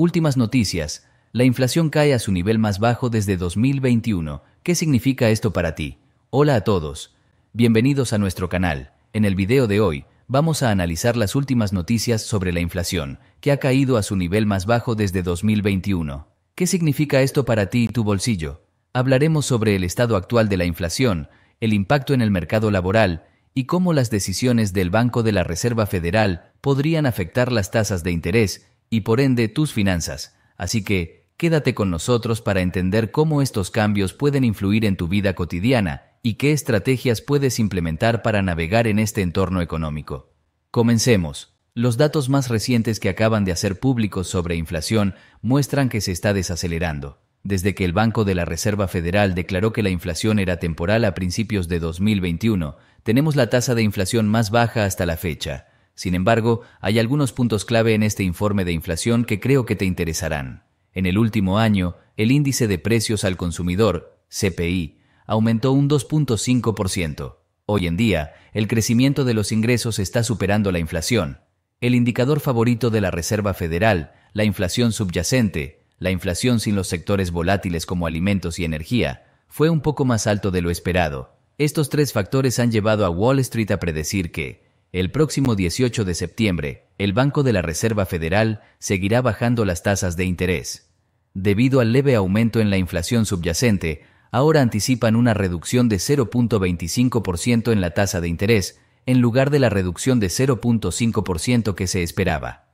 Últimas noticias. La inflación cae a su nivel más bajo desde 2021. ¿Qué significa esto para ti? Hola a todos. Bienvenidos a nuestro canal. En el video de hoy, vamos a analizar las últimas noticias sobre la inflación, que ha caído a su nivel más bajo desde 2021. ¿Qué significa esto para ti y tu bolsillo? Hablaremos sobre el estado actual de la inflación, el impacto en el mercado laboral y cómo las decisiones del Banco de la Reserva Federal podrían afectar las tasas de interés y por ende tus finanzas. Así que, quédate con nosotros para entender cómo estos cambios pueden influir en tu vida cotidiana y qué estrategias puedes implementar para navegar en este entorno económico. Comencemos. Los datos más recientes que acaban de hacer públicos sobre inflación muestran que se está desacelerando. Desde que el Banco de la Reserva Federal declaró que la inflación era temporal a principios de 2021, tenemos la tasa de inflación más baja hasta la fecha. Sin embargo, hay algunos puntos clave en este informe de inflación que creo que te interesarán. En el último año, el índice de precios al consumidor, CPI, aumentó un 2.5%. Hoy en día, el crecimiento de los ingresos está superando la inflación. El indicador favorito de la Reserva Federal, la inflación subyacente, la inflación sin los sectores volátiles como alimentos y energía, fue un poco más alto de lo esperado. Estos tres factores han llevado a Wall Street a predecir que, el próximo 18 de septiembre, el Banco de la Reserva Federal seguirá bajando las tasas de interés. Debido al leve aumento en la inflación subyacente, ahora anticipan una reducción de 0.25% en la tasa de interés, en lugar de la reducción de 0.5% que se esperaba.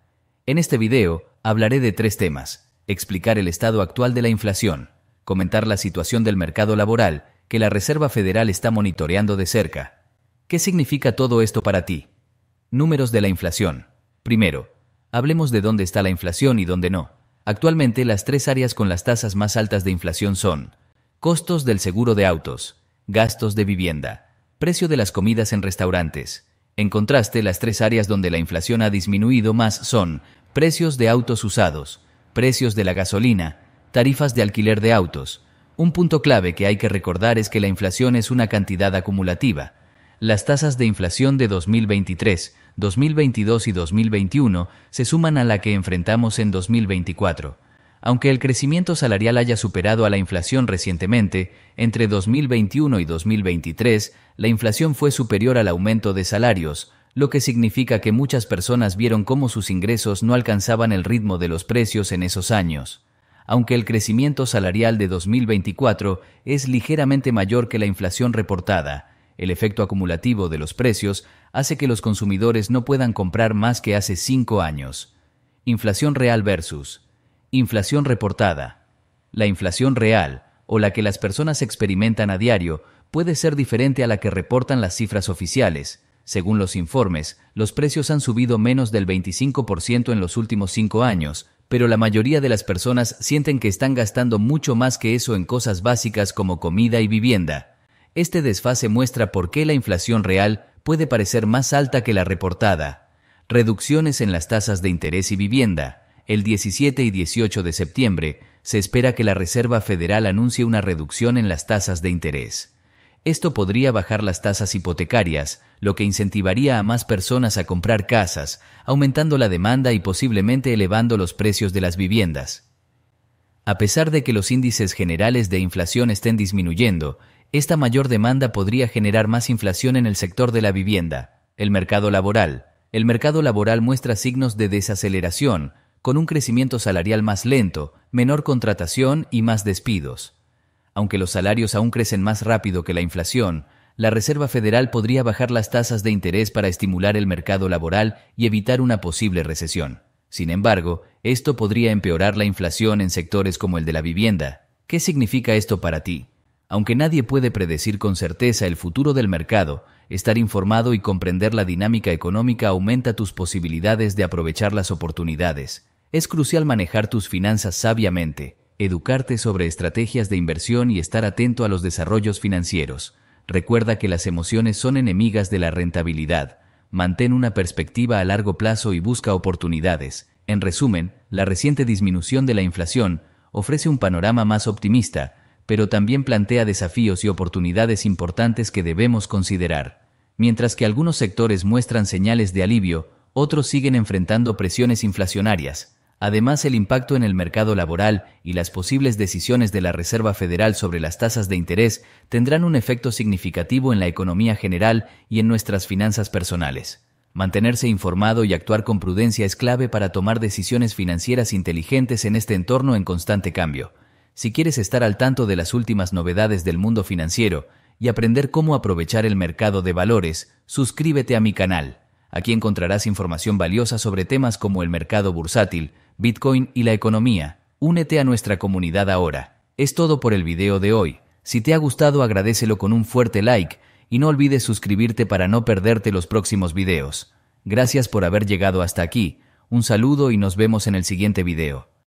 En este video hablaré de tres temas. Explicar el estado actual de la inflación, comentar la situación del mercado laboral, que la Reserva Federal está monitoreando de cerca, ¿Qué significa todo esto para ti? Números de la inflación. Primero, hablemos de dónde está la inflación y dónde no. Actualmente las tres áreas con las tasas más altas de inflación son costos del seguro de autos, gastos de vivienda, precio de las comidas en restaurantes. En contraste, las tres áreas donde la inflación ha disminuido más son precios de autos usados, precios de la gasolina, tarifas de alquiler de autos. Un punto clave que hay que recordar es que la inflación es una cantidad acumulativa las tasas de inflación de 2023, 2022 y 2021 se suman a la que enfrentamos en 2024. Aunque el crecimiento salarial haya superado a la inflación recientemente, entre 2021 y 2023 la inflación fue superior al aumento de salarios, lo que significa que muchas personas vieron cómo sus ingresos no alcanzaban el ritmo de los precios en esos años. Aunque el crecimiento salarial de 2024 es ligeramente mayor que la inflación reportada, el efecto acumulativo de los precios hace que los consumidores no puedan comprar más que hace cinco años. Inflación real versus inflación reportada. La inflación real, o la que las personas experimentan a diario, puede ser diferente a la que reportan las cifras oficiales. Según los informes, los precios han subido menos del 25% en los últimos cinco años, pero la mayoría de las personas sienten que están gastando mucho más que eso en cosas básicas como comida y vivienda. Este desfase muestra por qué la inflación real puede parecer más alta que la reportada. Reducciones en las tasas de interés y vivienda. El 17 y 18 de septiembre se espera que la Reserva Federal anuncie una reducción en las tasas de interés. Esto podría bajar las tasas hipotecarias, lo que incentivaría a más personas a comprar casas, aumentando la demanda y posiblemente elevando los precios de las viviendas. A pesar de que los índices generales de inflación estén disminuyendo, esta mayor demanda podría generar más inflación en el sector de la vivienda, el mercado laboral. El mercado laboral muestra signos de desaceleración, con un crecimiento salarial más lento, menor contratación y más despidos. Aunque los salarios aún crecen más rápido que la inflación, la Reserva Federal podría bajar las tasas de interés para estimular el mercado laboral y evitar una posible recesión. Sin embargo, esto podría empeorar la inflación en sectores como el de la vivienda. ¿Qué significa esto para ti? Aunque nadie puede predecir con certeza el futuro del mercado, estar informado y comprender la dinámica económica aumenta tus posibilidades de aprovechar las oportunidades. Es crucial manejar tus finanzas sabiamente, educarte sobre estrategias de inversión y estar atento a los desarrollos financieros. Recuerda que las emociones son enemigas de la rentabilidad. Mantén una perspectiva a largo plazo y busca oportunidades. En resumen, la reciente disminución de la inflación ofrece un panorama más optimista, pero también plantea desafíos y oportunidades importantes que debemos considerar. Mientras que algunos sectores muestran señales de alivio, otros siguen enfrentando presiones inflacionarias. Además, el impacto en el mercado laboral y las posibles decisiones de la Reserva Federal sobre las tasas de interés tendrán un efecto significativo en la economía general y en nuestras finanzas personales. Mantenerse informado y actuar con prudencia es clave para tomar decisiones financieras inteligentes en este entorno en constante cambio. Si quieres estar al tanto de las últimas novedades del mundo financiero y aprender cómo aprovechar el mercado de valores, suscríbete a mi canal. Aquí encontrarás información valiosa sobre temas como el mercado bursátil, Bitcoin y la economía. Únete a nuestra comunidad ahora. Es todo por el video de hoy. Si te ha gustado agradecelo con un fuerte like y no olvides suscribirte para no perderte los próximos videos. Gracias por haber llegado hasta aquí. Un saludo y nos vemos en el siguiente video.